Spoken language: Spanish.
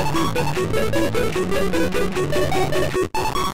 the people,